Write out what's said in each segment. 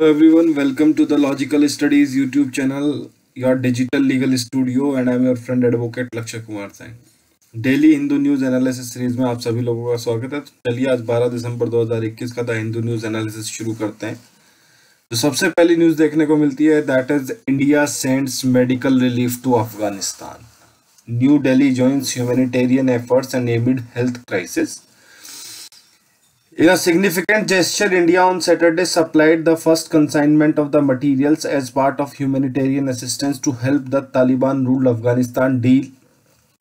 Hello everyone, welcome to the Logical Studies YouTube channel, your digital legal studio, and I'm your friend advocate Lakshya Kumar Singh daily Hindu news analysis series में आप सभी लोगों का स्वागत है। तो चलिए आज 12 दिसंबर 2021 का द हिंदू न्यूज़ एनालिसिस शुरू करते हैं। तो सबसे पहली न्यूज़ देखने को मिलती है that is India sends medical relief to Afghanistan new Delhi joins humanitarian efforts and amid health crisis In a significant gesture, India on Saturday supplied the first consignment of the materials as part of humanitarian assistance to help the Taliban ruled Afghanistan deal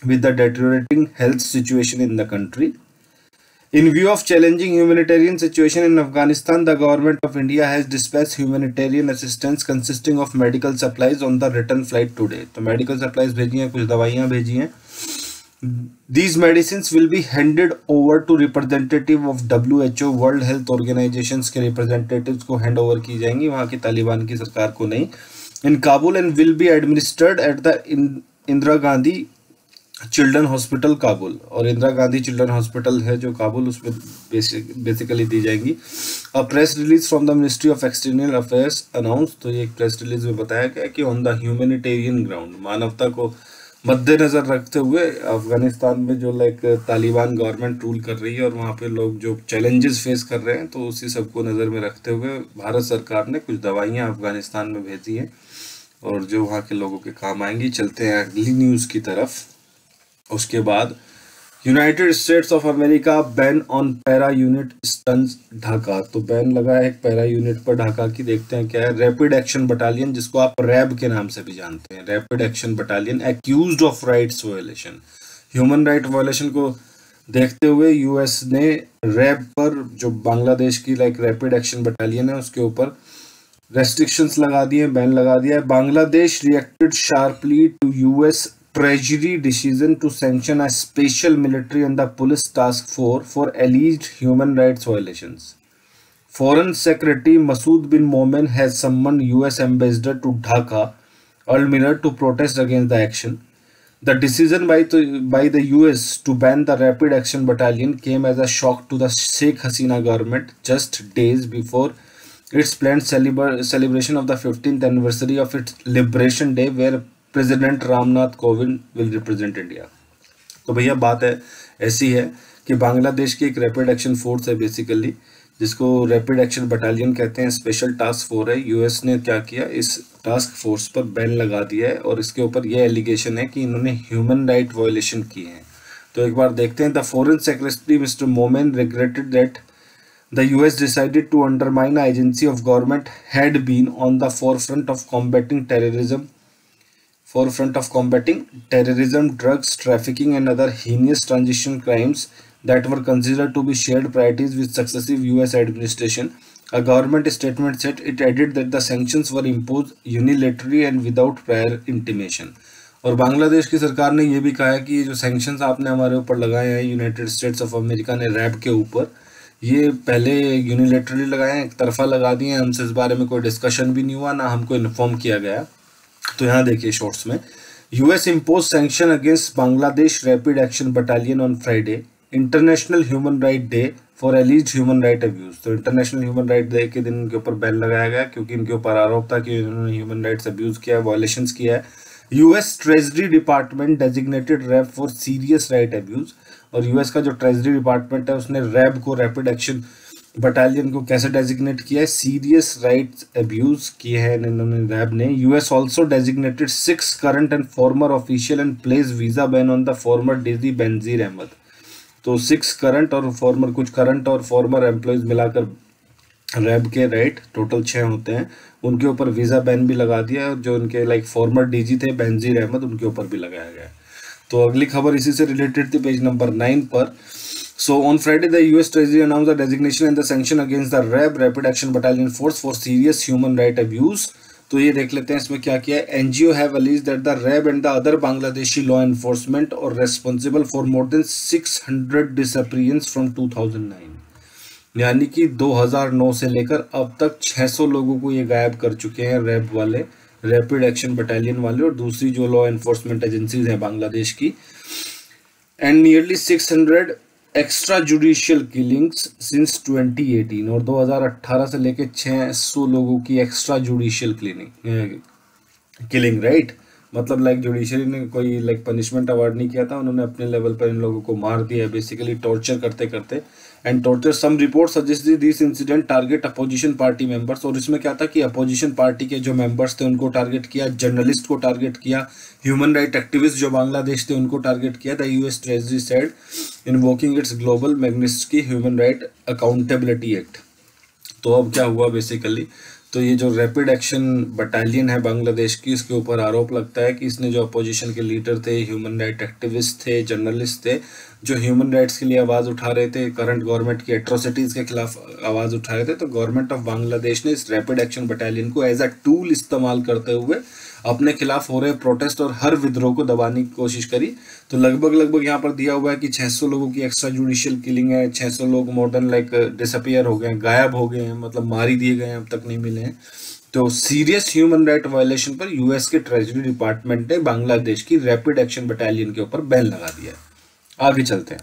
with the deteriorating health situation in the country. In view of challenging humanitarian situation in Afghanistan, the government of India has dispatched humanitarian assistance consisting of medical supplies on the return flight today. तो medical supplies भेजी हैं कुछ दवाइयाँ भेजी हैं These medicines will be handed over to representative of WHO World Health Organizations के representatives को hand over की जाएँगी, वहाँ की तालिबान की सरकार को नहीं। In Kabul and will be administered at the Indira Gandhi children hospital Kabul और इंदिरा गांधी चिल्ड्रन हॉस्पिटल है जो काबुल उसमें बेसिकली दी जाएँगी। A press release from the ministry of external affairs announce तो ये एक प्रेस रिलीज़ में बताया गया कि ऑन द ह्यूमैनिटेरियन ग्राउंड मानवता को मद्देनजर रखते हुए अफ़गानिस्तान में जो लाइक तालिबान गवर्नमेंट रूल कर रही है और वहाँ पे लोग जो चैलेंजेस फेस कर रहे हैं तो उसी सबको नज़र में रखते हुए भारत सरकार ने कुछ दवाइयाँ अफ़गानिस्तान में भेजी हैं और जो वहाँ के लोगों के काम आएँगी। चलते हैं अगली न्यूज़ की तरफ़। उसके बाद United States of America ban on para unit stuns Dhaka. तो बैन लगा है पैरा यूनिट पर ढाका की देखते हैं क्या है। रैपिड एक्शन बटालियन जिसको आप रैब के नाम से भी जानते हैं। Rapid action battalion accuse of rights violation human right violation को देखते हुए यूएस ने रैब पर, जो बांग्लादेश की लाइक रैपिड एक्शन बटालियन है, उसके ऊपर रेस्ट्रिक्शंस लगा दिए बैन लगा दिया है। Bangladesh reacted sharply to US Treasury decision to sanction a special military and the police task force for alleged human rights violations. Foreign Secretary Masood bin Momen has summoned US Ambassador to Dhaka, Almira, to protest against the action. The decision by the, by the US to ban the Rapid Action Battalion came as a shock to the Sheikh Hasina government just days before its planned celebra celebration of the 15th anniversary of its Liberation Day where president Ramnath Kovind will represent India तो भैया, बात है, ऐसी है कि बांग्लादेश की एक rapid action force है बेसिकली जिसको रैपिड एक्शन बटालियन कहते हैं स्पेशल टास्क फोर्स है। यूएस ने क्या किया? इस टास्क फोर्स पर बैन लगा दिया है और इसके ऊपर यह एलिगेशन है कि इन्होंने ह्यूमन राइट वायोलेशन किए हैं। तो एक बार देखते हैं the foreign secretary mister Momen regretted that the US decided to undermine agency of government had been on the forefront of combating terrorism forefront of combating terrorism, drugs, trafficking and other heinous transition crimes that were considered to be shared priorities with successive US administration. A government statement said it added that the sanctions were imposed unilaterally and without prior intimation. और बांग्लादेश की सरकार ने ये भी कहा है कि ये जो सैंक्शंस आपने हमारे ऊपर लगाए हैं यूनाइटेड स्टेट्स ऑफ़ अमेरिका ने रैब के ऊपर ये पहले यूनिलेटरली लगाए हैं एक तरफा लगा दिए हैं हमसे इस बारे में कोई डिस्कशन भी नहीं हुआ ना हमको इन्फॉर्म किया गया तो यहाँ देखिए शॉर्ट्स में। US impose sanction against Bangladesh rapid action battalion on Friday international human right day for allege human right abuse तो इंटरनेशनल ह्यूमन राइट डे के दिन इनके ऊपर बैन लगाया गया क्योंकि इनके ऊपर आरोप था कि इन्होंने ह्यूमन राइट्स अब्यूज किया है वायलेशन किया है। US treasury department designated RAB for serious right abuse और यूएस का जो ट्रेजरी डिपार्टमेंट है, उसने रैब को रैपिड एक्शन बटालियन को कैसे डेजिग्नेट किया है? सीरियस राइट्स अब्यूज किए हैं इन्होंने रैब ने। US also designated six current and former official and place visa ban on the former DG Benazir Ahmed तो सिक्स करंट और फॉर्मर कुछ करंट और फॉर्मर एम्प्लॉयज़ मिलाकर रैब के राइट टोटल छः होते हैं। उनके ऊपर वीज़ा बैन भी लगा दिया जो उनके लाइक फॉर्मर डीजी थे बेनजीर अहमद उनके ऊपर भी लगाया गया तो अगली खबर इसी से रिलेटेड थी पेज नंबर नाइन पर। So on Friday, the US Treasury announced the designation and the sanction against the RAB Rapid Action Battalion Force for serious human right abuse. तो ये देख लेते हैं इसमें क्या किया है। NGO have allege that the RAB and the other Bangladeshi law enforcement are responsible for more than 600 disappearances from 2009 यानी कि 2009 से लेकर अब तक 600 लोगों को ये गायब कर चुके हैं रैब वाले रैपिड एक्शन बटालियन वाले और दूसरी जो लॉ एनफोर्समेंट एजेंसीज हैं बांग्लादेश की। And nearly 600 extra judicial killings since 2018 और 2018 से लेके 600 लोगों की extra judicial cleaning killing right मतलब लाइक जुडिशरी ने कोई लाइक पनिशमेंट अवार्ड नहीं किया था, उन्होंने अपने लेवल पर इन लोगों को मार दिया बेसिकली टॉर्चर करते करते and torture some report suggest this incident target opposition party members और इसमें क्या था कि अपोजिशन पार्टी के जो मेंबर्स थे, उनको टारगेट किया जर्नलिस्ट को टारगेट किया ह्यूमन राइट एक्टिविस्ट जो बांग्लादेश थे, उनको टारगेट किया the US treasury said invoking its global Magnitsky human right accountability act तो अब क्या हुआ बेसिकली तो ये जो रैपिड एक्शन बटालियन है बांग्लादेश की, इसके ऊपर आरोप लगता है कि इसने जो अपोजिशन के लीडर थे ह्यूमन राइट एक्टिविस्ट थे जर्नलिस्ट थे जो ह्यूमन राइट्स के लिए आवाज़ उठा रहे थे करंट गवर्नमेंट की एट्रोसिटीज़ के खिलाफ आवाज़ उठा रहे थे तो गवर्नमेंट ऑफ़ बांग्लादेश ने इस रैपिड एक्शन बटालियन को एज अ टूल इस्तेमाल करते हुए अपने खिलाफ हो रहे प्रोटेस्ट और हर विद्रोह को दबाने की कोशिश करी। तो लगभग लगभग यहाँ पर दिया हुआ है कि 600 लोगों की एक्स्ट्रा जुडिशियल किलिंग है 600 लोग मॉडर्न लाइक डिसअपियर हो गए हैं, गायब हो गए हैं मतलब मारी दिए गए हैं, अब तक नहीं मिले हैं। तो सीरियस ह्यूमन राइट वायलेशन पर यूएस के ट्रेजरी डिपार्टमेंट ने बांग्लादेश की रैपिड एक्शन बटालियन के ऊपर बैन लगा दिया आगे चलते हैं।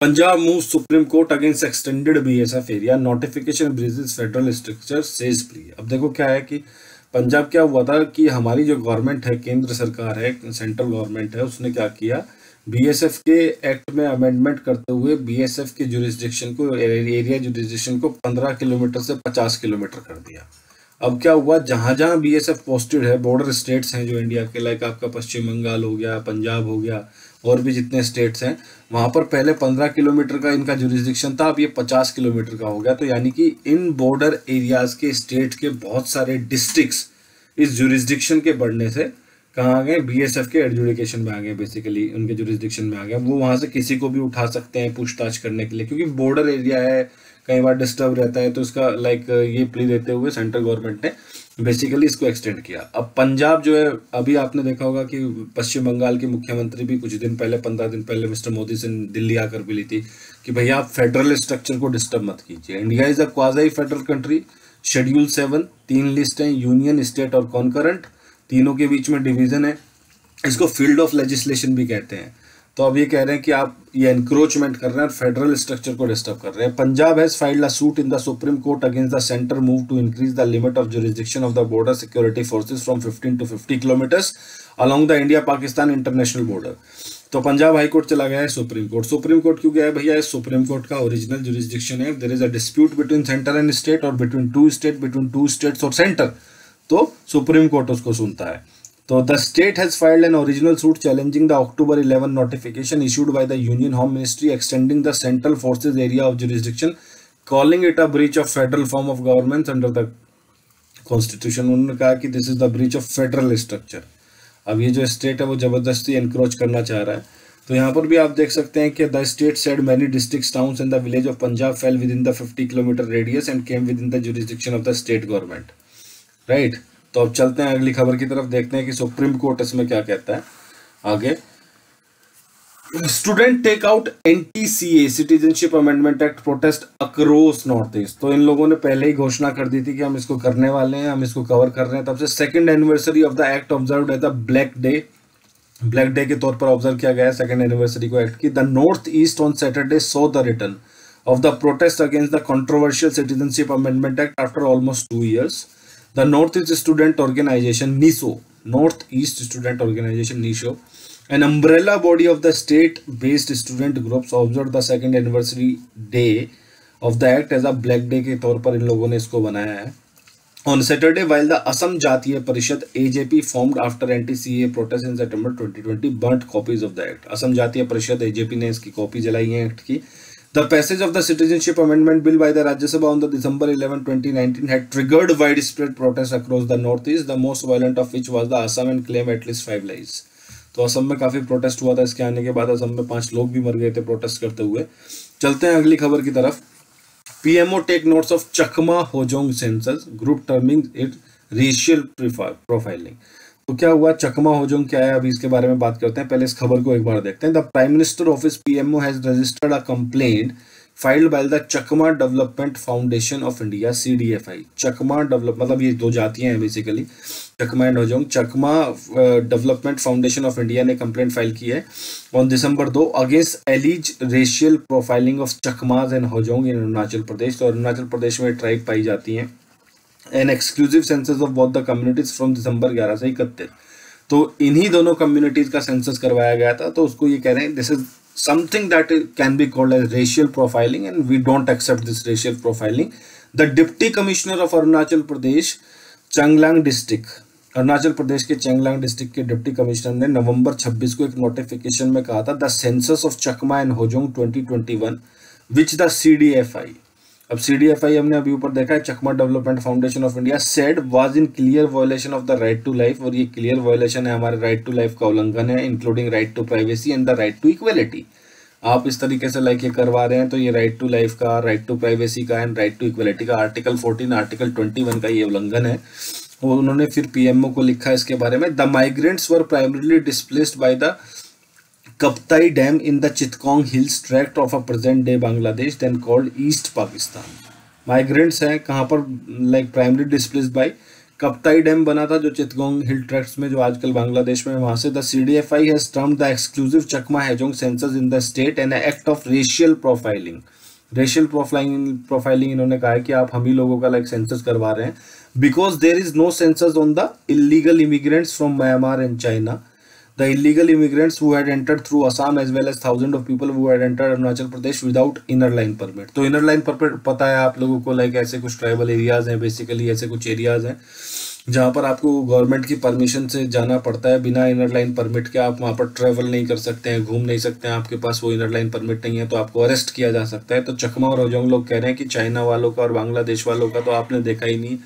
Punjab move Supreme Court against extended BSF area notification breaches federal structure says plea अब देखो क्या है कि पंजाब क्या हुआ था कि हमारी जो गवर्नमेंट है, केंद्र सरकार है सेंट्रल गवर्नमेंट है, उसने क्या किया? बीएसएफ के एक्ट में अमेंडमेंट करते हुए बीएसएफ के जुरिस्डिक्शन को एरिया जुरिस्डिक्शन को 15 किलोमीटर से 50 किलोमीटर कर दिया। अब क्या हुआ? जहाँ जहाँ बीएसएफ पोस्टेड है बॉर्डर स्टेट्स हैं जो इंडिया के लाइक आपका पश्चिम बंगाल हो गया, पंजाब हो गया और भी जितने स्टेट्स हैं, वहाँ पर पहले 15 किलोमीटर का इनका जुरिस्डिक्शन था, अब ये 50 किलोमीटर का हो गया। तो यानी कि इन बॉर्डर एरियाज़ के स्टेट के बहुत सारे डिस्ट्रिक्ट्स इस जुरिस्डिक्शन के बढ़ने से कहाँ आ गए? बीएसएफ के एडजुडिकेशन में आ गए बेसिकली उनके जुरिस्डिक्शन में आ गए। वो वहाँ से किसी को भी उठा सकते हैं पूछताछ करने के लिए, क्योंकि बॉर्डर एरिया है, कई बार डिस्टर्ब रहता है तो उसका लाइक ये प्ली देते हुए सेंट्रल गवर्नमेंट ने बेसिकली इसको एक्सटेंड किया। अब पंजाब जो है, अभी आपने देखा होगा कि पश्चिम बंगाल के मुख्यमंत्री भी कुछ दिन पहले, पंद्रह दिन पहले मिस्टर मोदी से दिल्ली आकर मिली थी कि भैया आप फेडरल स्ट्रक्चर को डिस्टर्ब मत कीजिए। India is a quasi federal country schedule seven तीन लिस्ट हैं यूनियन स्टेट और कॉन्करेंट तीनों के बीच में डिवीज़न है। इसको फ़ील्ड ऑफ़ लेजिस्लेशन भी कहते हैं। तो अब ये कह रहे हैं कि आप ये एनक्रोचमेंट कर रहे हैं और फेडरल स्ट्रक्चर को डिस्टर्ब कर रहे हैं। Punjab has filed a suit in the Supreme Court against the centre move to increase the limit of jurisdiction of the border security forces from 15 to 50 kilometres along the India Pakistan international border तो Punjab High Court चला गया है Supreme Court Supreme Court क्यों गया है भैया? Supreme court का original jurisdiction है। There is a dispute between centre and state और between two state between two states और सेंटर तो सुप्रीम कोर्ट उसको सुनता है। तो the state has filed an original suit challenging the October 11 notification issued by the union home ministry extending the central forces area of jurisdiction calling it a breach of federal form of government under the constitution उन्होंने कहा कि this is the breach of federal structure अब ये जो state है, वो ज़बरदस्ती encroach करना चाह रहा है। तो यहाँ पर भी आप देख सकते हैं कि the state said many district town and the village of Punjab fell within the fifty kilometre radius and came within the jurisdiction of the state government right right? तो अब चलते हैं अगली खबर की तरफ़, देखते हैं कि सुप्रीम कोर्ट इसमें क्या कहता है। आगे। Student take out anti CAA citizenship amendment act protest across north east. तो इन लोगों ने पहले ही घोषणा कर दी थी कि हम इसको करने वाले हैं, हम इसको कवर कर रहे हैं। तब से second anniversary of the act observe as the black day black day के तौर पर ऑब्ज़र्व किया गया है सेकंड एनिवर्सरी को एक्ट की। The north east on Saturday so the return of the protest against the controversial citizenship amendment act after almost two years the north east student organisation, NESO, north east student organisation NESO an umbrella body of the state based student groups observe the second anniversary day of the act as a black day के तौर पर इन लोगों ने इसको बनाया है। On Saturday while the Assam Jatiya Parishad A J P form after anti C A protest in September twenty twenty burnt copies of the act Assam Jatiya Parishad A J P ने इसकी copy जलाई है act की। The passage of the Citizenship Amendment Bill by the Rajya Sabha on the December 11, 2019 had triggered widespread protests across the northeast, the most violent of which was the Assam and claim at least five lives. तो असम में काफ़ी protest हुआ था इसके आने के बाद असम में पाँच लोग भी मर गए थे प्रोटेस्ट करते हुए चलते हैं अगली खबर की तरफ़ PMO take notes of Chakma Hajong census group terming it racial profiling तो क्या हुआ? चकमा होजोंग क्या है? अभी इसके बारे में बात करते हैं। पहले इस खबर को एक बार देखते हैं। The prime minister office PMO has registered a complaint filed by the Chakma Development Foundation of India CDFI Chakma develop मतलब ये दो जातियाँ हैं basically Chakma and Hajong Chakma development foundation of India ने कंप्लेंट फ़ाइल की है on दिसंबर दो against allege racial profiling of Chakmas and Hajong in Arunachal Pradesh तो अरुणाचल प्रदेश में ट्राइब पाई जाती हैं। An exclusive census of both the communities from December ग्यारह से इकतीस। तो इन्हीं दोनों कम्युनिटीज का सेंसस करवाया गया था तो उसको ये कह रहे हैं this is something that can be called as racial profiling and we don't accept this racial profiling. The deputy commissioner of arunachal pradesh, changlang district Arunachal Pradesh के चेंगलांग डिस्ट्रिक्ट के डिप्टी कमिश्नर ने नवंबर 26 को एक नोटिफिकेशन में कहा था the census of Chakma and Hajong 2021 which the CDFI अब सीडीएफआई हमने अभी ऊपर देखा है, Chakma development foundation of India said was in clear violation of the right to life और ये क्लियर वायोलेशन है हमारे राइट टू लाइफ का उल्लंघन है including right to privacy and the right to equality आप इस तरीके से लाइक ये करवा रहे हैं तो ये राइट टू लाइफ का राइट टू प्राइवेसी का एंड राइट टू इक्वलिटी का आर्टिकल 14 आर्टिकल 21 का ये उल्लंघन है। और उन्होंने फिर पीएमओ को लिखा इसके बारे में the migrants were primarily displaced by the Kaptai dam in the Chittagong hills tract of a present day Bangladesh then called east Pakistan migrants हैं, कहाँ पर like primary displace by Kaptai dam बना था, जो चितगोंग हिल ट्रैक्ट्स में, जो आजकल बांग्लादेश में वहाँ से the C D F I has term the exclusive Chakma Hajong census in the state and act of racial profiling racial profiling profiling इन्होंने कहा है कि आप हम ही लोगों का लाइक सेंसस करवा रहे हैं। Because there is no census on the illegal immigrants from Myanmar and China the illegal immigrants who had entered through Assam as well as thousands of people who had entered Arunachal Pradesh without inner line permit. तो inner line permit पता है आप लोगों को like ऐसे कुछ tribal areas हैं basically ऐसे कुछ एरियाज़ हैं, जहाँ पर आपको गवर्नमेंट की परमिशन से जाना पड़ता है बिना इनर लाइन परमिट के। आप वहाँ पर ट्रैवल नहीं कर सकते हैं, घूम नहीं सकते हैं, आपके पास वो इनर लाइन परमिट नहीं है तो आपको अरेस्ट किया जा सकता है। तो चकमा और होजोंग लोग कह रहे हैं कि चाइना वालों का और बांग्लादेश वालों का तो आपने देखा ही नहीं।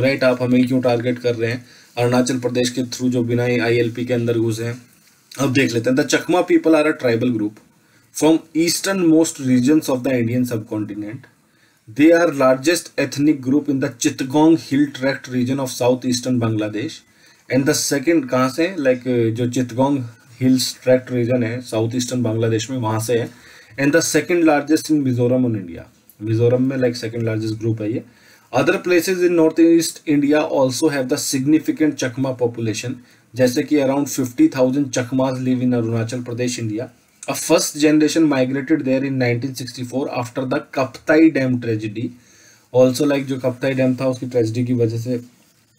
राइट आप हमें क्यों टारगेट कर रहे हैं? अरुणाचल प्रदेश के थ्रू जो बिना आईएलपी के अंदर घुसे हैं। अब देख लेते हैं। The Chakma people are a tribal group from eastern most region of the Indian subcontinent they are largest ethnic group in the Chittagong hill tract region of south eastern Bangladesh and the second कहाँ से like like, जो Chittagong hills tract region है south eastern Bangladesh में वहाँ से है। And the second largest in Mizoram in India Mizoram में like second largest group है ये। Other places in north east India also have the significant Chakma population जैसे कि around fifty thousand Chakmas live in Arunachal Pradesh India a first generation migrated there in 1964 after the Kaptai dam tragedy also like जो Kaptai dam था, उसकी tragedy की वजह से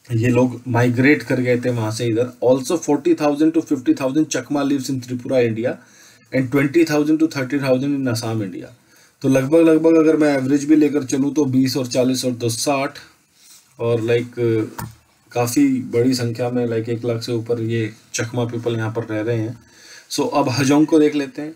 ये लोग माइग्रेट कर गए थे वहाँ से इधर. Also forty thousand to fifty thousand Chakma lives in Tripura India and twenty thousand to thirty thousand in Assam India तो लगभग लगभग अगर मैं एवरेज भी लेकर चलूँ तो बीस और चालीस और दो साठ और लाइक काफ़ी बड़ी संख्या में लाइक एक लाख से ऊपर ये चकमा पीपल यहाँ पर रह रहे हैं। सो so, अब हजोंग को देख लेते हैं।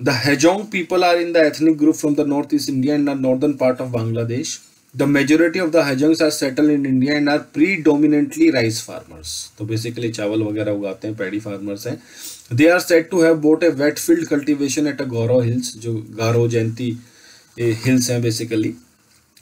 The Hajong people are in the ethnic group from the north east India and the northern part of Bangladesh the majority of the Hajongs are settle in India and are predominantly rice farmers तो basically चावल वगैरह उगाते हैं paddy farmers हैं। They are set to have brought a wet field cultivation at a Garo hills जो Garo Jaintia hills हैं basically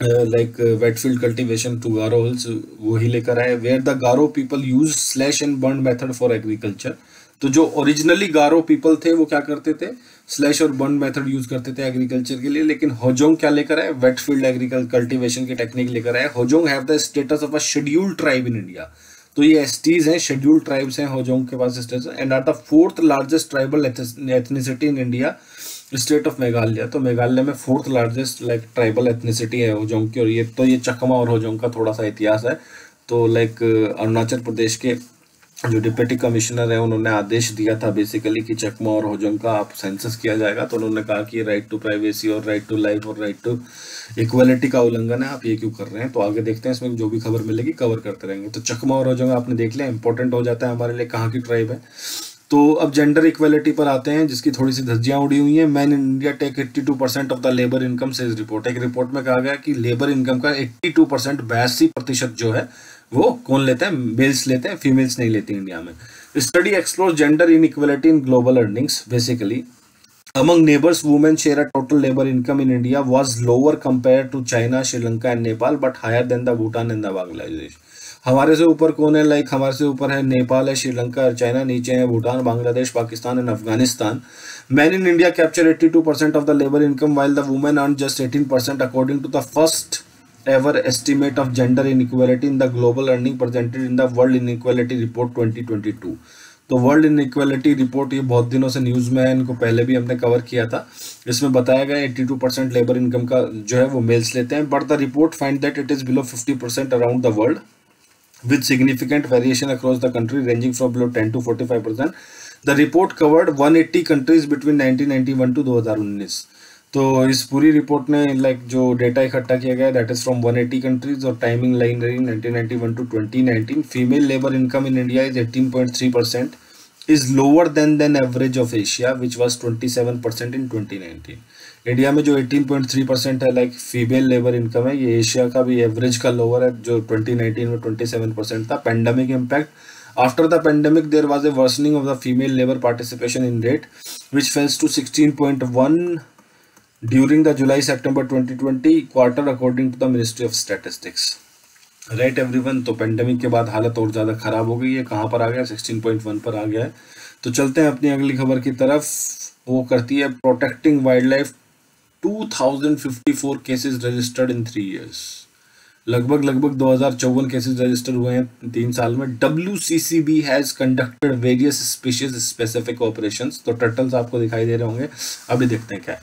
like wet field cultivation to Garo hills वही लेकर आए। Where the Garo people use slash and burn method for agriculture तो जो originally Garo people थे, वो क्या करते थे? स्लैश और बर्न मेथड यूज़ करते थे एग्रीकल्चर के लिए। लेकिन होजोंग क्या लेकर आए? वेट फ़ील्ड एग्रीकल कल्टीवेशन की टेक्निक लेकर आए। Hajong have the status of a scheduled tribe in India तो ये एस टीज हैं शेड्यूल्ड ट्राइब्स हैं होजोंग के पास state and are the fourth largest tribal ethnicity in India state of Meghalaya तो मेघालय में fourth largest like tribal ethnicity है होजोंग की, और ये तो ये चकमा और होजोंग का थोड़ा सा इतिहास है। तो लाइक अरुणाचल प्रदेश के जो डिप्टी कमिश्नर है, उन्होंने आदेश दिया था बेसिकली कि चकमा और होजोंग का आप सेंसस किया जाएगा। तो उन्होंने कहा कि राइट टू प्राइवेसी और राइट टू लाइफ और राइट टू इक्वलिटी का उल्लंघन है, आप ये क्यों कर रहे हैं? तो आगे देखते हैं, इसमें जो भी खबर मिलेगी कवर करते रहेंगे। तो चकमा और होजोंग आपने देख लिया इंपॉर्टेंट हो जाता है हमारे लिए, कहाँ की ट्राइब है। तो अब जेंडर इक्वलिटी पर आते हैं, जिसकी थोड़ी सी धज्जियाँ उड़ी हुई हैं। Man in India take 82 percent of the labour income से रिपोर्ट एक रिपोर्ट में कहा गया कि लेबर इनकम का 82 परसेंट बयासी प्रतिशत जो है वो कौन लेते हैं? मेल्स लेते हैं फीमेल्स नहीं लेती इंडिया में। Study explore gender inequality in global earnings basically among neighbors, women share a total labor income in india was lower compared to china, sri lanka and nepal, but higher than the bhutan and हमारे से ऊपर कौन है? Like हमारे से ऊपर है नेपाल है श्रीलंका चाइना नीचे है Bhutan, Bangladesh, Pakistan and Afghanistan. Man in India capture 82 percent of the labour income while the women earn just 18 percent according to the first ever estimate of gender inequality in the global earning presented in the world inequality report 2022 तो world inequality report ये बहुत दिनों से news में है, इनको पहले भी हमने कवर किया था। इसमें बताया गया 82 परसेंट लेबर इनकम का जो है वो मेल्स लेते हैं but the report find that it is below 50 percent around the world with significant variation across the country ranging from below ten to forty five the report covered one eighty countries between nineteen to दो हज़ार उन्नीस तो इस पूरी report में like जो data इकट्ठा किया गया दैट इज़ फ्रॉम 180 कंट्रीज़ और टाइमिंग लाइन रही 1991 to 2019 female labour income in India is 18.3 percent is lower than than average of Asia which was 27 percent in 2019 India में जो 18.3 परसेंट है लाइक फीमेल लेबर इनकम है, ये Asia का भी average का लोअर है, जो 2019 में 27 परसेंट था pandemic impact after the pandemic there worsening of the female labour participation in rate which falls to sixteen during the July, September 2020 quarter, according to the Ministry of Statistics. Right everyone तो pandemic के बाद हालत और ज़्यादा ख़राब हो गई है। कहाँ पर आ गया? 16.1 पर आ गया है। तो चलते हैं अपनी अगली खबर की तरफ़। वो करती है protecting wildlife 2054 cases registered in three years लगभग लगभग दो हज़ार चौवन केसेज रजिस्टर हुए हैं तीन साल में। W C C B has conducted various species specific operation तो टर्टल्स आपको दिखाई दे रहे होंगे। अभी देखते हैं क्या है।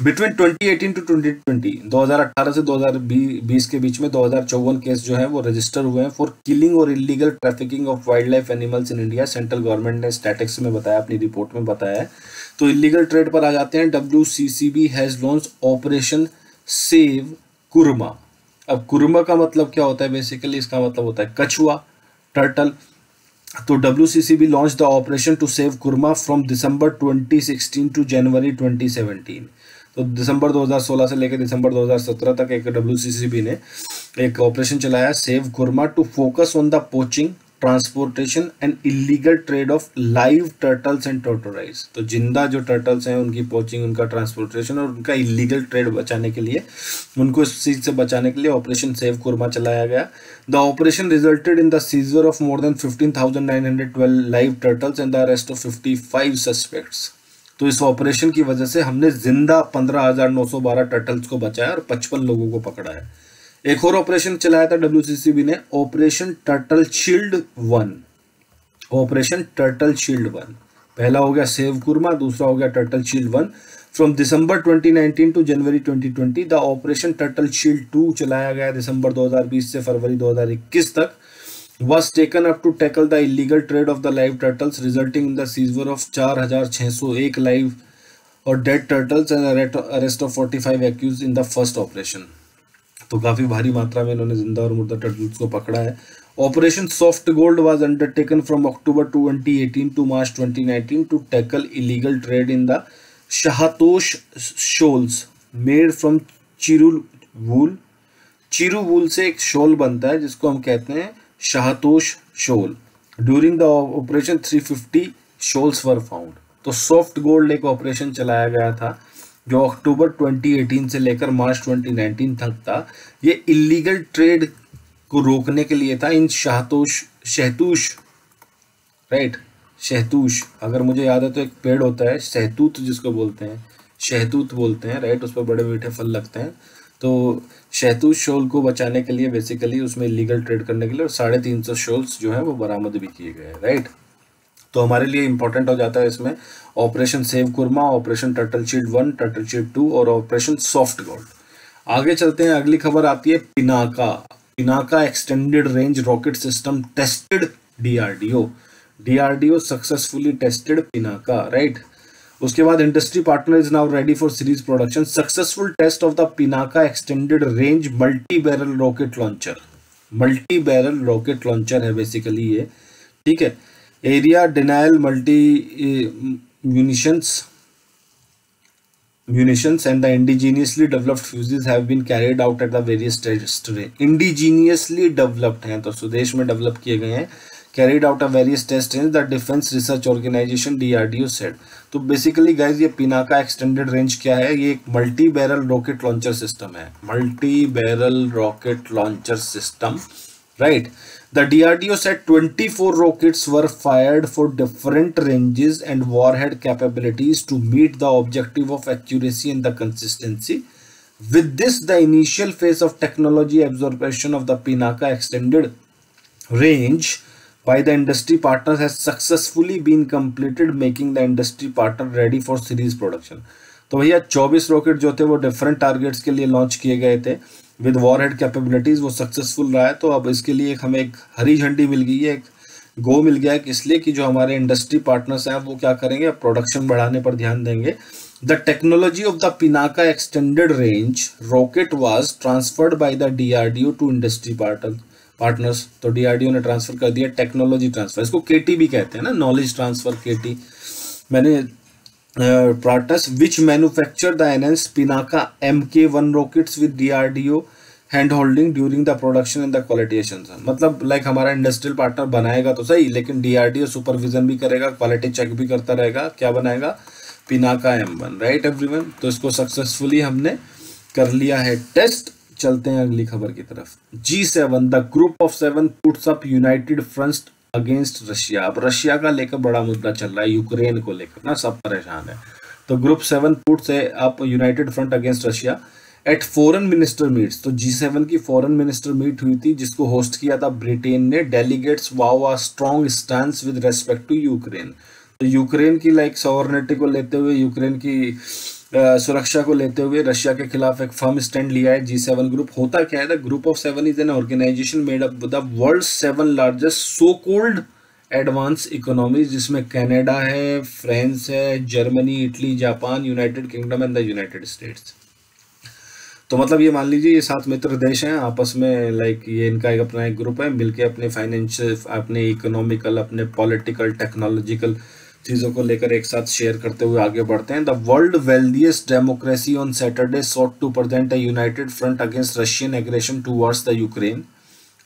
बिटवीन 2018 टू 2020 2018 से 2020 के बीच में दो हज़ार चौवन केस जो है वो रजिस्टर हुए हैं फॉर किलिंग और illegal trafficking of wildlife animals in India central government ने स्टैटिक्स में बताया, अपनी रिपोर्ट में बताया है। तो इलीगल ट्रेड पर आ जाते हैं। W C C B has launch operation save Kurma अब कुरमा का मतलब क्या होता है? बेसिकली इसका मतलब होता है कछुआ टर्टल तो W C C B launch the operation to save Kurma from December 2016 to January 2017 तो दिसंबर 2016 से लेकर दिसंबर 2017 तक एक डब्ल्यू ने एक ऑपरेशन चलाया save Kurma to focus on the poaching transportation and illegal trade of live turtles and tortoise तो ज़िंदा जो टर्टल्स हैं, उनकी पोचिंग उनका ट्रांसपोर्टेशन और उनका इलीगल ट्रेड बचाने के लिए, उनको इस चीज़ से बचाने के लिए ऑपरेशन सेव कुरमा चलाया गया। The operation resulted in the seizure of more than fifteen thousand nine hundred twelve live turtles and the arrest of fifty five suspects तो इस ऑपरेशन की वजह से हमने ज़िंदा पंद्रह हज़ार नौ सौ बारह टर्टल्स को बचाया और पचपन लोगों को पकड़ा है। एक और ऑपरेशन चलाया था डब्ल्यू ने, operation turtle shield one. Operation turtle shield one. पहला हो गया सेव कुरमा, दूसरा हो गया turtle shield one. From December 2019 to January 2020 the operation turtle shield two चलाया गया दिसंबर 2020 से फरवरी 2021 तक। Was taken up to tackle the illegal trade of the live turtles, resulting in the seizure of 4601 live और dead turtles and arrest of 45 accused in the first operation तो काफ़ी भारी मात्रा में इन्होंने ज़िंदा और मुर्दा टर्टल्स को पकड़ा है। Operation soft gold was undertaken from October 2018 to March 2019 to tackle illegal trade in the shahtoosh shawls made from chiru wool chiru wool से एक शोल बनता है, जिसको हम कहते हैं shahtoosh shawl. During the operation 350 shawls were found तो soft gold एक ऑपरेशन चलाया गया था, जो अक्टूबर 2018 से लेकर मार्च 2019 तक था। ये इलीगल ट्रेड को रोकने के लिए था इन शाहतोश, शहतूश राइट शहतूश, अगर मुझे याद है तो एक पेड़ होता है, शहतूत जिसको बोलते हैं, शहतूत बोलते हैं राइट उस पर बड़े मीठे फल लगते हैं। तो शहतूत शोल को बचाने के लिए बेसिकली उसमें लीगल ट्रेड करने के लिए और साढ़े तीन सौ शोल्स जो है वो बरामद भी किए गए राइट तो हमारे लिए इंपॉर्टेंट हो जाता है इसमें operation save Kurma operation turtle shield one turtle shield two और ऑपरेशन सॉफ्ट गोल्ड आगे चलते हैं, अगली खबर आती है Pinaka. Pinaka extended range rocket system tested DRDO DRDO successfully tested Pinaka right उसके बाद industry partner is now ready for series production successful test of the Pinaka extended range multi barrel rocket launcher multi barrel rocket launcher है basically ये। ठीक है? Area denial multi munitions. Munitions and the indigenously developed fuses have been carried out at the various tests indigenously developed हैं तो स्वदेश में develop किए गए हैं। Carried out a various test range the defense research organization DRDO said तो basically guys ये Pinaka extended range क्या है ये एक multi barrel rocket launcher system है multi barrel rocket launcher system right the drdo said 24 rockets were fired for different ranges and warhead capabilities to meet the objective of accuracy and the consistency with this the initial phase of technology absorption of the pinaka extended range by the industry partners has successfully been completed making the industry partner ready for series production. तो भैया 24 rocket जो थे वो different targets के लिए launch किए गए थे. विद वॉर हेड कैपेबिलिटीज वो सक्सेसफुल रहा है तो अब इसके लिए एक हमें एक हरी झंडी मिल गई है, एक गो मिल गया है इसलिए कि जो हमारे इंडस्ट्री पार्टनर्स हैं, वो क्या करेंगे प्रोडक्शन बढ़ाने पर ध्यान देंगे. The technology of the Pinaka extended range rocket was transferred by the DRDO to industry partner partners तो डीआरडीओ ने ट्रांसफ़र कर दिया टेक्नोलॉजी ट्रांसफ़र इसको केटी भी कहते हैं ना नॉलेज ट्रांसफ़र केटी मैंने Pratas, which manufactured the enhanced Pinaka Mk1 rockets with DRDO hand holding during the production and the quality मतलब लाइक like, हमारा इंडस्ट्रियल पार्टनर बनाएगा तो सही लेकिन डीआरडीओ सुपरविजन भी करेगा क्वालिटी चेक भी करता रहेगा क्या बनाएगा? Pinaka M one right everyone तो इसको सक्सेसफुली हमने कर लिया है टेस्ट चलते हैं अगली खबर की तरफ़। G seven the group of seven puts up united front against Russia अब रशिया का लेकर बड़ा मुद्दा चल रहा है यूक्रेन को लेकर। ना, सब परेशान है। तो ग्रुप सेवन पुट से आप united front against Russia at foreign minister meets तो जी सेवन की फॉरेन मिनिस्टर मीट हुई थी, जिसको होस्ट किया था ब्रिटेन ने। Delegates vow a strong stand with respect to Ukraine तो यूक्रेन की लाइक सॉवर्निटी को लेते हुए यूक्रेन की सुरक्षा को लेते हुए रशिया के खिलाफ एक फर्म स्टैंड लिया है जी सेवन ग्रुप होता क्या है? The group of seven is an organization made up the world seven largest so called advanced economy जिसमें कनाडा है फ्रांस है Germany Italy Japan United Kingdom and the United States तो मतलब ये मान लीजिए, ये सात मित्र देश हैं, आपस में लाइक ये इनका एक अपना एक ग्रुप है, मिलके अपने फाइनेंशियल अपने इकोनॉमिकल अपने पॉलिटिकल टेक्नोलॉजिकल चीज़ों को लेकर एक साथ शेयर करते हुए आगे बढ़ते हैं। The world wealthiest democracy on Saturday sought to present a united front against Russian aggression towards the Ukraine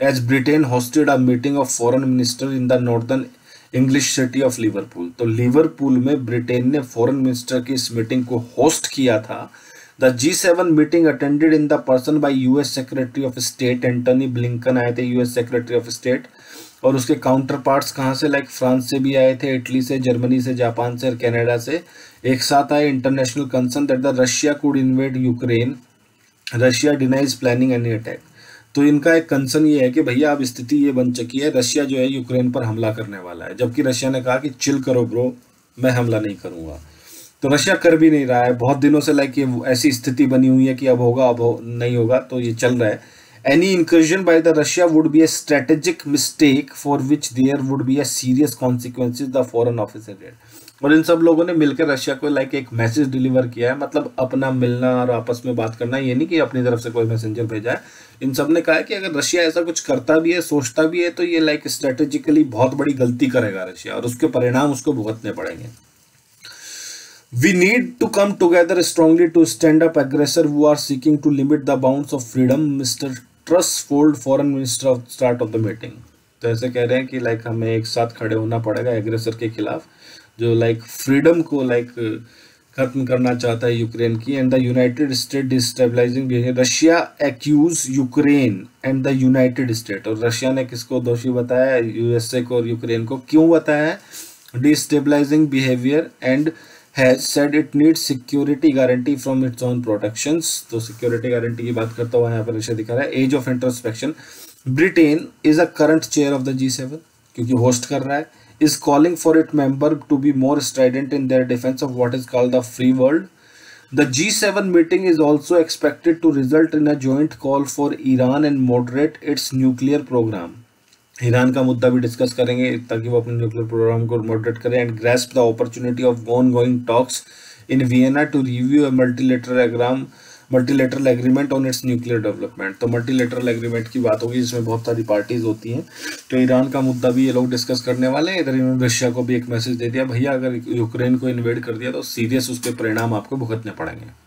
as Britain hosted a meeting of foreign minister in the northern English city of Liverpool तो Liverpool में Britain ने foreign minister की इस meeting को host किया था। The G seven meeting attended in the person by US secretary of state Antony Blinken आए थे यूएस सेक्रेटरी ऑफ़ स्टेट और उसके काउंटर पार्ट्स कहाँ से? लाइक फ्रांस से भी आए थे इटली से जर्मनी से जापान से और कनाडा से। एक साथ आए international concern that the Russia could invade Ukraine Russia denies planning any attack तो इनका एक कंसर्न ये है कि भैया अब स्थिति ये बन चुकी है रशिया जो है यूक्रेन पर हमला करने वाला है। जबकि रशिया ने कहा कि चिल करो ब्रो मैं हमला नहीं करूँगा। तो रशिया कर भी नहीं रहा है। बहुत दिनों से लाइक ये ऐसी स्थिति बनी हुई है कि अब होगा अब हो, नहीं होगा तो ये चल रहा है। Any incursion by the Russia would be a strategic mistake for which there would be a serious consequences the foreign office said. और इन सब लोगों ने मिलकर रशिया को लाइक एक मैसेज डिलीवर किया है मतलब अपना मिलना और आपस में बात करना ये नहीं कि अपनी तरफ़ से कोई मैसेंजर भेजा है इन सबने कहा है कि अगर रशिया ऐसा कुछ करता भी है सोचता भी है तो ये लाइक स्ट्रेटेजिकली बहुत बड़ी गलती करेगा रशिया और उसके परिणाम उसको भुगतने पड़ेंगे We need to come together strongly to stand up aggressor who are seeking to limit the bounds of freedom, Mr. Truss foreign minister of start of the meeting तो ऐसे कह रहे हैं कि लाइक हमें एक साथ खड़े होना पड़ेगा एग्रेसर के खिलाफ, जो लाइक फ्रीडम को लाइक खत्म करना चाहता है यूक्रेन की and the United State destabilizing Russia accuse Ukraine and the United State और रशिया ने किसको दोषी बताया? यूएसए को और यूक्रेन को क्यों बताया? Destabilizing behaviour and has said it need security guarantee from its own protection तो सिक्योरिटी गारंटी की बात करता हुआ यहाँ पर ऐसे दिखा रहा है as of introspection Britain is a current chair of the G seven क्योंकि होस्ट कर रहा है। Is calling for it member to be more steadfast in their defence of what is called the free world the G seven meeting is also expected to result in a joint call for Iran and moderate its nuclear programme Iran का मुद्दा भी discuss करेंगे, ताकि वो अपने nuclear programme को moderate करें and grasp the opportunity of ongoing talks in Vienna to review multilateral agreement multilateral agreement on its nuclear development तो मल्टीलेटरल एग्रीमेंट की बात होगी, जिसमें बहुत सारी पार्टीज़ होती हैं। तो ईरान का मुद्दा भी ये लोग डिस्कस करने वाले हैं। इधर इन्होंने रशिया को भी एक मैसेज दे दिया, भैया, अगर यूक्रेन को इन्वेड कर दिया तो सीरियस उसके परिणाम आपको भुगतने पड़ेंगे।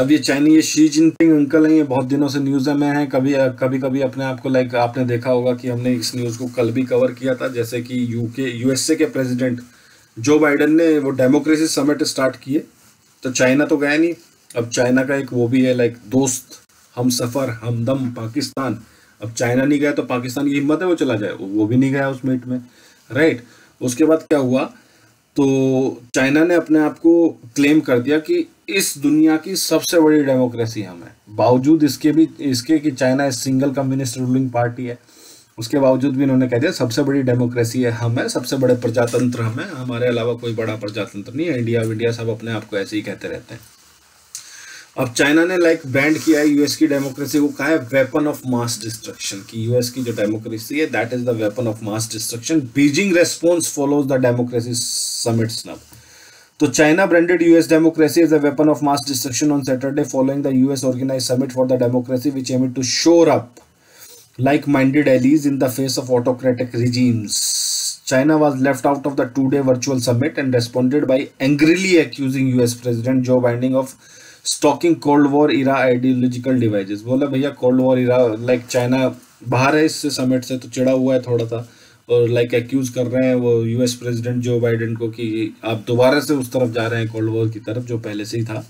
अब ये चाइनी ये शी जिनपिंग अंकल हैं, ये बहुत दिनों से न्यूज़ में हैं। कभी कभी कभी अपने आप को लाइक आपने देखा होगा कि हमने इस न्यूज़ को कल भी कवर किया था, जैसे कि यूके यूएसए के प्रेसिडेंट जो बाइडन ने वो डेमोक्रेसी समिट स्टार्ट किए तो चाइना तो गया नहीं। अब चाइना का एक वो भी है लाइक दोस्त हम सफ़र हमदम, पाकिस्तान। अब चाइना नहीं गया तो पाकिस्तान की हिम्मत है वो चला जाए। वो भी नहीं गया उस मीट में। राइट उसके बाद क्या हुआ? तो चाइना ने अपने आप को क्लेम कर दिया कि इस दुनिया की सबसे बड़ी डेमोक्रेसी हम है। बावजूद इसके भी, इसके कि China single communist ruling party है, उसके बावजूद भी इन्होंने कह दिया, सबसे बड़ी डेमोक्रेसी है हम है, सबसे बड़े प्रजातंत्र हम है। हमारे अलावा कोई बड़ा प्रजातंत्र नहीं है। इंडिया इंडिया सब अपने आप को ऐसे ही कहते रहते हैं। अब चाइना ने लाइक बैंड किया है यूएस की डेमोक्रेसी को, कहा है वेपन ऑफ़ मास डिस्ट्रक्शन की यूएस की जो डेमोक्रेसी है that is the weapon of mass destruction Beijing response follows the democracy summit snub तो China branded US democracy is a weapon of mass destruction on Saturday following the US organise summit for the democracy which aim to shore up like-minded allies in the face of autocratic regimes. China was left out of the two-day virtual summit and responded by angrily accusing US President Joe Biden of stoking cold war era ideological divisions बोला, भैया cold war era like China बाहर है, इस summit से तो चिड़ा हुआ है थोड़ा सा और लाइक एक्यूज कर रहे हैं वो यूएस प्रेसिडेंट जो बाइडेन को कि आप दोबारा से उस तरफ़ जा रहे हैं कोल्ड वॉर की तरफ़, जो पहले से ही था।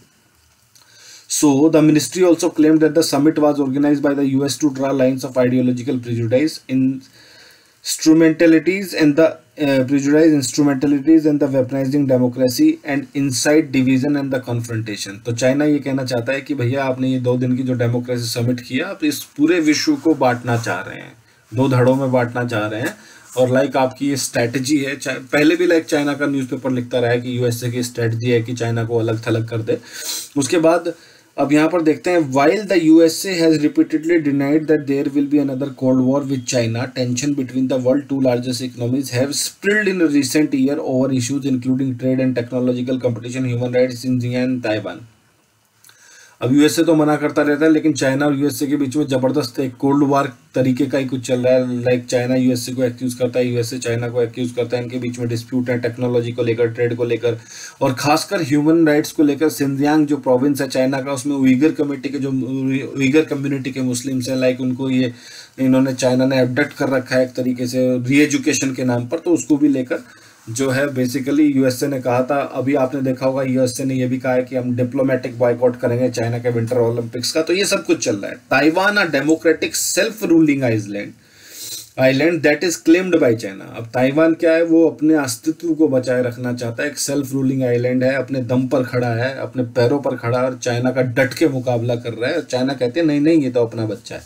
So the ministry also claim that the summit was organise by the US to draw lines of ideological prejudice instrumentalities and prejudice instrumentalities and the weaponising democracy and incite division and the confrontation तो China ये कहना चाहता है कि भैया आपने ये दो दिन की जो डेमोक्रेसी समिट किया, आप इस पूरे विश्व को बांटना चाह रहे हैं। दो धड़ों में बांटना चाह रहे हैं। और लाइक आपकी ये स्ट्रैटेजी है पहले भी लाइक चाइना का न्यूज़पेपर लिखता रहा है कि यूएसए की स्ट्रैटेजी है कि चाइना को अलग थलग कर दे। उसके बाद अब यहाँ पर देखते हैं while the USA has repeatedly denied that there will be another cold war with China tension between the world two largest economies have spiralled in recent year over issues including trade and technological competition human rights in and Taiwan अब USA तो मना करता रहता है, लेकिन China और USA के बीच में ज़बरदस्त एक कोल्ड वार तरीके का ही कुछ चल रहा है। लाइक चाइना यूएसए को एक्यूज करता है यूएसए चाइना को एक्यूज करता है, इनके बीच में डिस्प्यूट है टेक्नोलॉजी को लेकर ट्रेड को लेकर, और खासकर ह्यूमन राइट्स को लेकर सिंधियांग जो प्रोविंस है चाइना का, उसमें उइगर कमेटी के जो उइगर कम्युनिटी के मुस्लिम्स हैं लाइक उनको ये, इन्होंने चाइना ने अपडेट कर रखा है एक तरीके से री एजुकेशन के नाम पर तो उसको भी लेकर जो है बेसिकली यूएसए ने कहा था, अभी आपने देखा होगा यूएसए ने यह भी कहा है कि हम डिप्लोमेटिक बॉयकॉट करेंगे चाइना के विंटर ओलंपिक्स का। तो ये सब कुछ चल रहा है। Taiwan a democratic self ruling island island that is claimed by China अब ताइवान क्या है, वो अपने अस्तित्व को बचाए रखना चाहता है। एक सेल्फ रूलिंग आइलैंड है, अपने दम पर खड़ा है, अपने पैरों पर खड़ा है और चाइना का डट के मुकाबला कर रहा है। चाइना कहते हैं, नहीं नहीं, ये तो अपना बच्चा है,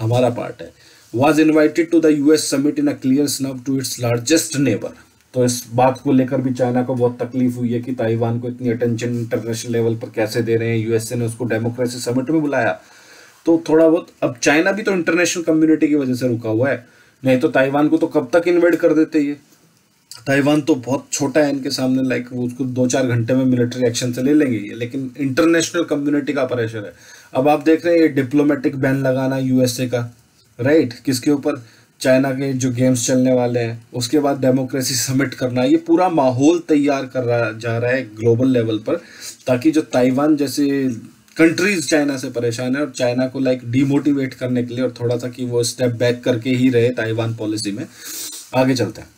हमारा पार्ट है। Was invited to the US summit in a clear snub to its largest neighbour तो इस बात को लेकर भी चाइना को बहुत तकलीफ़ हुई है कि ताइवान को इतनी अटेंशन इंटरनेशनल लेवल पर कैसे दे रहे हैं। यूएसए ने उसको डेमोक्रेसी समिट में बुलाया। तो थोड़ा बहुत, अब चाइना भी तो इंटरनेशनल कम्युनिटी की वजह से रुका हुआ है। नहीं तो ताइवान को तो कब तक इन्वेट कर देते ये? ताइवान तो बहुत छोटा है इनके सामने लाइक उसको दो चार घंटे में मिलिट्री एक्शन से ले लेंगे ये, लेकिन इंटरनेशनल कम्युनिटी का प्रेशर है। अब आप देख रहे हैं ये डिप्लोमेटिक बैन लगाना यूएसए का राइट किसके ऊपर? चाइना के जो गेम्स चलने वाले हैं, उसके बाद डेमोक्रेसी समिट करना, ये पूरा माहौल तैयार कर रहा जा रहा है ग्लोबल लेवल पर, ताकि जो ताइवान जैसे कंट्रीज़ चाइना से परेशान है और चाइना को लाइक डीमोटिवेट करने के लिए और थोड़ा सा कि वो स्टेप बैक करके ही रहे ताइवान पॉलिसी में। आगे चलते हैं।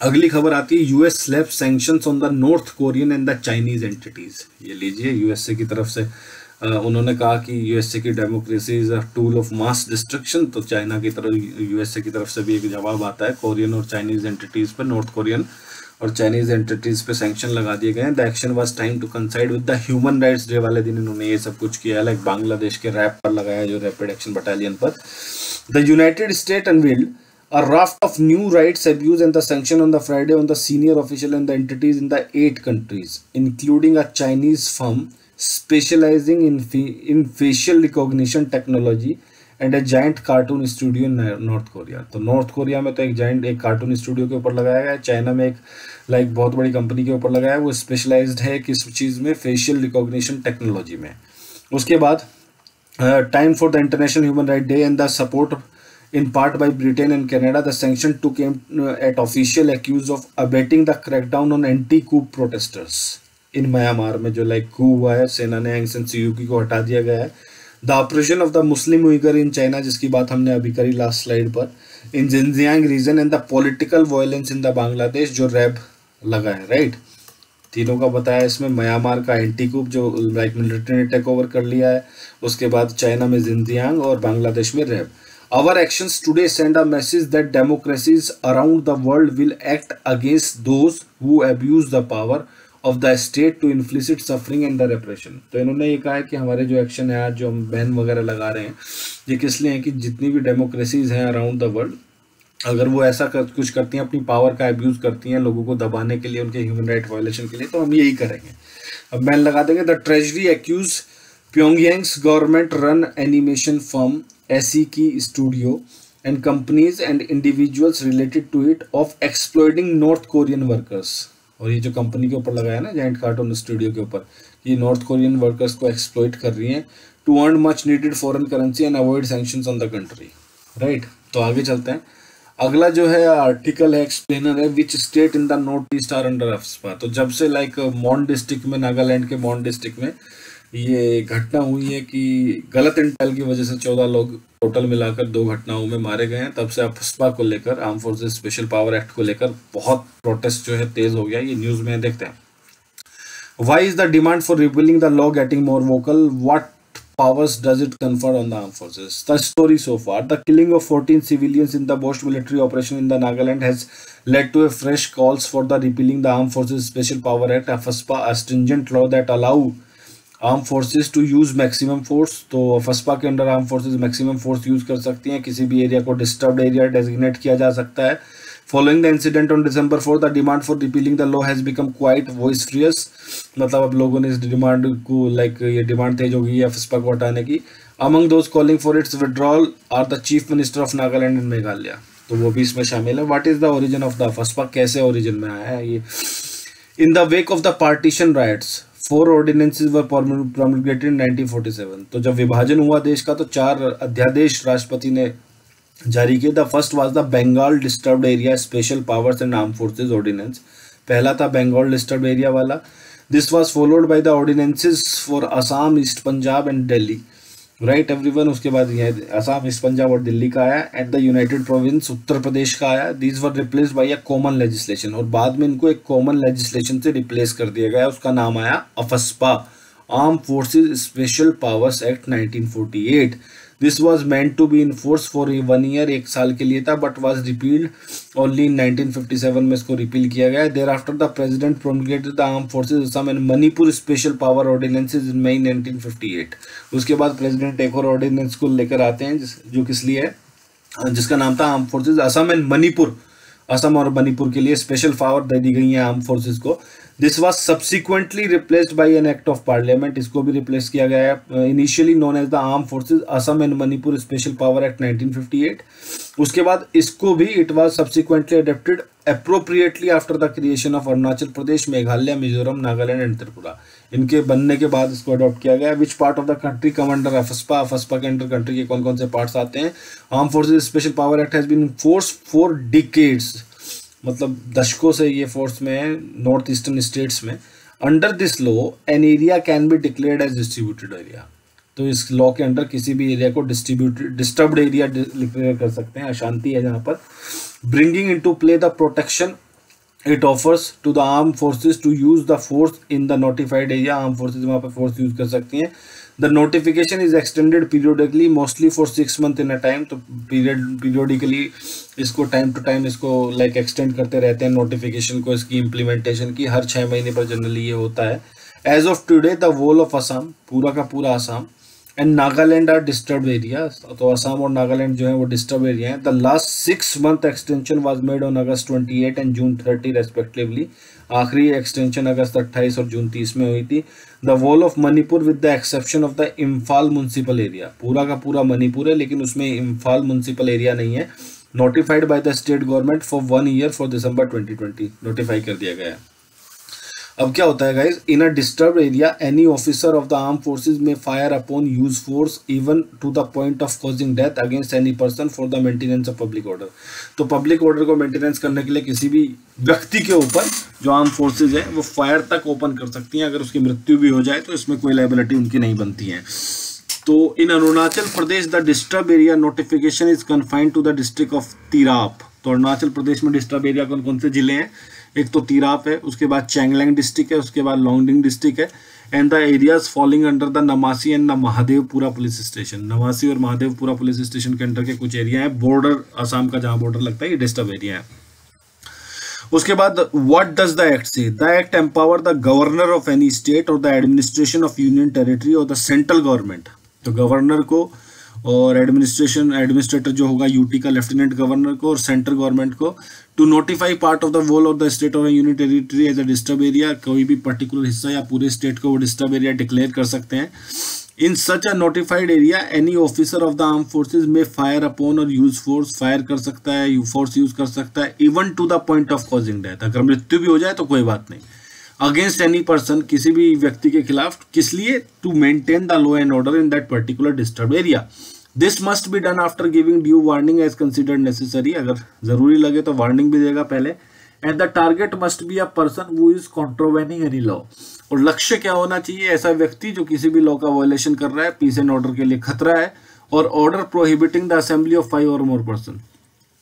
अगली खबर आती है US slap sanction on the North Korean and the Chinese entities ये लीजिए यूएसए की तरफ़ से। उन्होंने कहा कि यूएसए की democracy is a tool of mass destruction तो चाइना की तरफ़ यूएसए की तरफ़ से भी एक जवाब आता है कोरियन और चाइनीज़ एंटिटीज पर नॉर्थ कोरियन और चाइनीज़ एंटिटीज पे सैंक्शन लगा दिए गए हैं। The action was time to coincide with the human rights day वाले दिन इन्होंने ये सब कुछ किया लाइक बांग्लादेश के रैप पर लगाया जो रैपिड एक्शन बटालियन पर। The United State unveiled a raft of new rights abuse and the sanction on the Friday on the senior official and the entities in the eight countries, including a Chinese firm specializing in, in facial recognition technology and a giant cartoon studio North Korea तो North Korea में तो एक giant एक cartoon studio के ऊपर लगाया गया है चाइना में एक लाइक बहुत बड़ी कंपनी के ऊपर लगाया है वो स्पेशलाइज्ड है किस चीज़ में फेशियल रिकॉग्निशन टेक्नोलॉजी में उसके बाद time for the international human right day and the support in part by Britain and Canada, the sanction took aim at official accused of abetting the crackdown on anti-coup protesters. In Myanmar में जो like coup हुआ है, सेना ने एंग सन Si-Yu-Ki को हटा दिया गया है। The operation of the Muslim Uyghur in China जिसकी बात हमने अभी करी लास्ट स्लाइड पर in Xinjiang region and the political violence in the Bangladesh जो रैब लगा है राइट तीनों का बताया इसमें म्यांमार का एंटी कूप जो लाइक मिलिट्री ने टेक ओवर कर लिया है, उसके बाद चाइना में जिनजियांग और बांग्लादेश में RAB our actions today send a message that democracies around the world will act against those who abuse the power of the state to inflict suffering and the repression तो इन्होंने ये कहा है कि हमारे जो एक्शन है आज जो हम बैन वगैरह लगा रहे हैं ये किस लिए हैं कि जितनी भी डेमोक्रेसीज हैं अराउंड द वर्ल्ड अगर वो ऐसा कर, कुछ करती हैं अपनी पावर का अब्यूज़ करती हैं लोगों को दबाने के लिए उनके ह्यूमन राइट वायलेशन के लिए तो हम यही करेंगे। अब बैन लगा देंगे। The treasury accuse Pyongyang's government run animation firm S E K studio and companies and individuals related to it of exploiting North Korean workers और ये जो कंपनी के ऊपर लगाया ना जॉइंट कार्टून स्टूडियो के ऊपर ये नॉर्थ कोरियन वर्कर्स को एक्सप्लोइट कर रही हैं to earn much needed foreign currency and avoid sanction on the country right तो आगे चलते हैं। अगला जो है आर्टिकल है एक्सप्लेनर है which state in the North East are under AFSPA तो जब से लाइक मॉन डिस्ट्रिक्ट में नागालैंड के मॉन डिस्ट्रिक्ट में ये घटना हुई है कि गलत इंटेल की वजह से चौदह लोग टोटल मिलाकर दो घटनाओं में मारे गए हैं तब से अफस्पा को लेकर arm forces special power act को लेकर बहुत प्रोटेस्ट जो है तेज हो गया ये न्यूज़ में देखते हैं why is the demand for repealing the law getting more vocal what powers does it confer on the armed forces? The story so far, the killing of 14 civilians in the Bosch military operation in the Nagaland has led to a fresh calls for the repealing the Armed Forces Special Power Act, AFSPA, a stringent law that allow arm forces to use maximum force तो फसपा के under arm forces maximum force use कर सकती हैं। किसी भी area को disturb area designate किया जा सकता है। Following the incident on December four the demand for repealing the law has become quite vociferous मतलब अब लोगों ने इस डिमांड को लाइक ये डिमांड तेज होगी या फसपा को हटाने की। Among those calling for its withdrawal are the chief minister of Nagaland and Meghalaya तो वो भी इसमें शामिल है। What is the origin of the AFSPA कैसे ओरिजिन में आया है ये? In the wake of the partition riots four ordinances were promulgated in 1947 तो जब विभाजन हुआ देश का तो चार अध्यादेश राष्ट्रपति ने जारी किए। The first was the Bengal disturbed area special powers and arm forces ordinance पहला था बंगाल डिस्टर्ब एरिया वाला। This was followed by the ordinances for Assam East Punjab and Delhi right every one उसके बाद यह असम ईस्ट पंजाब और दिल्ली का आया and the United Provinces Uttar Pradesh का आया। These were replace by a common legislation और बाद में इनको एक कॉमन लेजिस्लेशन से रिप्लेस कर दिया गया, उसका नाम आया AFSPA arm forces special powers act 1948 this was meant to be in force for one year एक साल के लिए था but was repealed only in 1957 में इसको रिपील किया गया there after the president promulgated the arm forces Assam and Manipur special power ordinances in May 1958 उसके बाद प्रेजिडेंट एक और ऑर्डिनेंस को लेकर आते हैं जो किस लिए है, जिसका नाम था arm forces Assam and Manipur Assam और मणिपुर के लिए स्पेशल पावर दे दी गई है आर्म फोर्सेज को। This was subsequently replaced by an act of parliament इसको भी रिप्लेस किया गया है। Initially known as the arm forces Assam and Manipur special power act 1958 उसके बाद इसको भी it was subsequently adapted appropriately after the creation of Arunachal Pradesh Meghalaya Mizoram Nagaland and Tripura इनके बनने के बाद इसको अडॉप्ट किया गया which part of the country commander AFSPA AFSPA के अंडर कंट्री के कौन कौन से पार्ट्स आते हैं? Arm forces special power act has been force for decades मतलब दशकों से ये फोर्स में है नॉर्थ ईस्टर्न स्टेट्स में। Under this law an area can be declared as distributed area तो इस लॉ के अंडर किसी भी एरिया को डिस्ट्रीब्यूटेड डिस्टर्ब्ड एरिया डिक्लेयर कर सकते हैं, अशांति है जहाँ पर। Bringing into play the protection it offers to the arm forces to use the force in the notified area arm forces वहाँ पर फोर्स यूज़ कर सकती हैं। The notification is extended periodically mostly for six month in a time तो period periodically इसको time to time इसको like like, extend करते रहते हैं नोटिफिकेशन को इसकी इम्प्लीमेंटेशन की। हर छः महीने पर जनरली ये होता है। As of today the whole of Assam पूरा का पूरा Assam and Nagaland are disturb area तो असम और नागालैंड जो है वो डिस्टर्ब एरिया है. The last six month extension was made on August 28 and June 30 respectively आखिरी एक्सटेंशन अगस्त 28 और जून 30 में हुई थी. The whole of Manipur with the exception of the Imphal municipal area पूरा का पूरा मणिपुर है, लेकिन उसमें इम्फाल म्यूनसिपल एरिया नहीं है. Notified by the state government for one year for December 2020 notify कर दिया गया है। अब क्या होता है guys in a disturb area any officer of the arm forces may fire upon use force even to the point of causing death against any person for the maintenance of public order तो public order को maintenance करने के लिए किसी भी व्यक्ति के ऊपर जो आर्म फोर्सेज है, वो फायर तक ओपन कर सकती हैं। अगर उसकी मृत्यु भी हो जाए तो इसमें कोई लाइबिलिटी उनकी नहीं बनती है। तो in Arunachal Pradesh the disturb area notification is confined to the district of Tirap तो अरुणाचल प्रदेश में डिस्टर्ब एरिया कौन कौन से ज़िले हैं? एक तो तिराप है, उसके बाद चैंगलैंग डिस्ट्रिक्ट है, उसके बाद लॉन्गडिंग डिस्ट्रिक्ट है and the areas following under the Namsai and the Mahadevpur police station Namsai और महादेवपुरा पुलिस स्टेशन के अंडर के कुछ एरिया है बॉर्डर असम का जहाँ बॉर्डर लगता है, ये डिस्टर्ब एरिया है। उसके बाद what does the act say the act empower the governor of any state और the administration of union territory और द सेंट्रल गवर्नमेंट तो गवर्नर को और एडमिनिस्ट्रेशन एडमिनिस्ट्रेटर जो होगा यूटी का लेफ्टिनेंट गवर्नर को और सेंट्रल गवर्नमेंट को to notify part of the whole of the state और union territory as a disturb area कोई भी पर्टिकुलर हिस्सा या पूरे स्टेट को वो डिस्टर्ब एरिया डिक्लेयर कर सकते हैं। In such a notified area any officer of the arm forces में fire upon or use force fire कर सकता है यू फोर्स यूज़ कर सकता है even to the point of causing death अगर मृत्यु भी हो जाए तो कोई बात नहीं। अगेंस्ट एनी पर्सन किसी भी व्यक्ति के खिलाफ, किस लिए? To maintain the law and order in that particular disturb area this must be done after giving due warning as considered necessary अगर ज़रूरी लगे तो वार्निंग भी देगा पहले। And the target must be a person who is contravening any law और लक्ष्य क्या होना चाहिए? ऐसा व्यक्ति जो किसी भी लॉ का वायोलेशन कर रहा है पीस एंड ऑर्डर के लिए खतरा है। Or order prohibiting the assembly of five or more person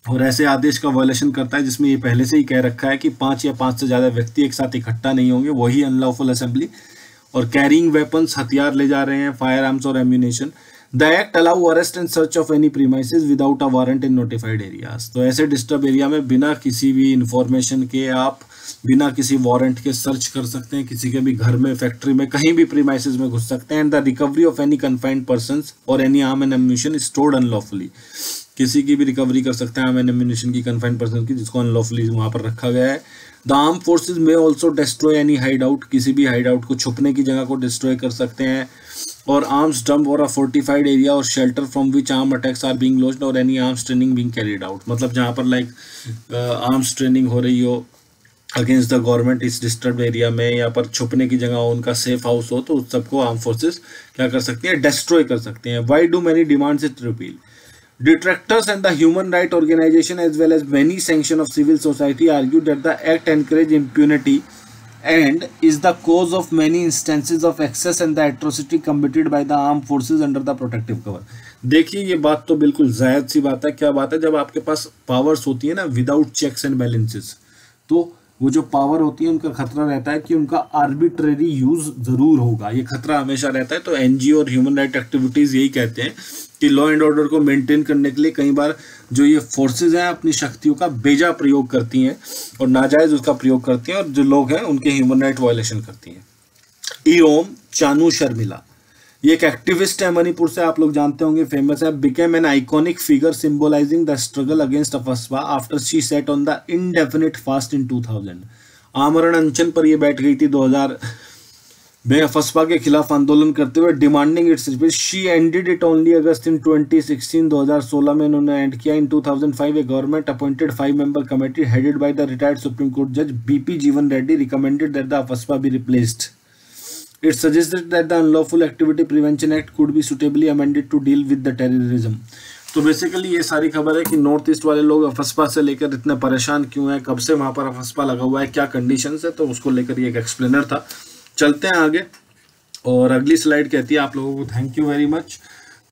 और ऐसे आदेश का वायलेशन करता है, जिसमें ये पहले से ही कह रखा है कि पाँच या पाँच से ज़्यादा व्यक्ति एक साथ इकट्ठा नहीं होंगे, वही unlawful assembly or carrying weapons हथियार ले जा रहे हैं firearms or ammunition the act allow arrest and search of any premises without a warrant in notified areas तो ऐसे डिस्टर्ब एरिया में बिना किसी भी इंफॉर्मेशन के आप बिना किसी वारंट के सर्च कर सकते हैं, किसी के भी घर में फैक्ट्री में, कहीं भी प्रीमाइसिस में घुस सकते हैं। And the recovery of any confined person और any arm and ammunition stored unlawfully किसी की भी रिकवरी कर सकते हैं एम्यूनेशन की कन्फाइंड पर्सन की, जिसको अनलॉफुली वहाँ पर रखा गया है। The arm forces may also destroy any hideout किसी भी हाइड आउट को छुपने की जगह को डिस्ट्रॉय कर सकते हैं। Or arms dump or a fortified area or shelter from which arm attacks are being launched or any arms training being carried out मतलब जहाँ पर लाइक आर्म्स ट्रेनिंग हो रही हो अगेंस्ट द गवर्नमेंट इस डिस्टर्ब एरिया में या पर छुपने की जगह हो, उनका सेफ़ हाउस हो तो उस सबको आर्म फोर्सेस क्या कर सकती हैं डिस्ट्रॉय कर सकते हैं। Why do many demands it repeal Detractors and the human right organization as well as many section of civil society argue that the act encourage impunity and is the cause of many instances of excess and the atrocity committed by the armed forces under the protective cover. देखिए ये बात तो बिल्कुल जायद सी बात है क्या बात है जब आपके पास पावर्स होती है ना विदाउट चेक्स एंड बैलेंसेस तो वो जो पावर होती है उनका खतरा रहता है कि उनका आर्बिट्रेरी यूज़ ज़रूर होगा ये खतरा हमेशा रहता है तो एनजीओ और ह्यूमन राइट एक्टिविटीज़ यही कहते हैं कि लॉ एंड ऑर्डर को मेंटेन करने के लिए कई बार जो ये फोर्सेज हैं अपनी शक्तियों का बेजा प्रयोग करती हैं और नाजायज उसका प्रयोग करती हैं और जो लोग हैं उनके ह्यूमन राइट वायलेशन करती हैं। ईरोम चानू शर्मिला ये एक एक्टिविस्ट है मणिपुर से, आप लोग जानते होंगे फ़ेमस है। Became an iconic figure symbolising the struggle against AFSPA after she set on the indefinite fast in 2000 आमरण अंचन पर ये बैठ गई थी 2000 में अफस्पा के खिलाफ आंदोलन करते हुए demanding its repeals she ended it only August in 2016 2016 में इन्होंने एंड किया। In 2005 a government appointed five member committee headed by the retired supreme court जज BP Jeevan Reddy recommended that the AFSPA be replaced It suggested that the Unlawful Activity Prevention Act could be suitably amended to deal with the terrorism. तो basically ये सारी खबर है कि north east वाले लोग AFSPA से लेकर इतने परेशान क्यों हैं? कब से वहाँ पर अफस्पा लगा हुआ है? क्या कंडीशन है? तो उसको लेकर ये एक एक्सप्लेनर था। चलते हैं आगे। और अगली स्लाइड कहती है आप लोगों को थैंक यू वेरी मच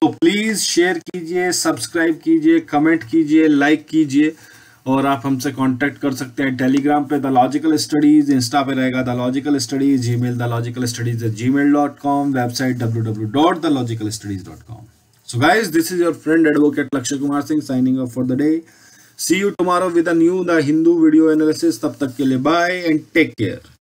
तो प्लीज़ शेयर कीजिए सब्सक्राइब कीजिए कमेंट कीजिए लाइक कीजिए, और आप हमसे कांटेक्ट कर सकते हैं। टेलीग्राम पे द लॉजिकल स्टडीज़ इंस्टा पे रहेगा the logical studies Gmail the logical studies at Gmail dot com website W W dot the logical studies dot com so guys this is your friend advocate Lakshya Kumar Singh signing off for the day see you tomorrow with a new the Hindu video analysis तब तक के लिए bye and take care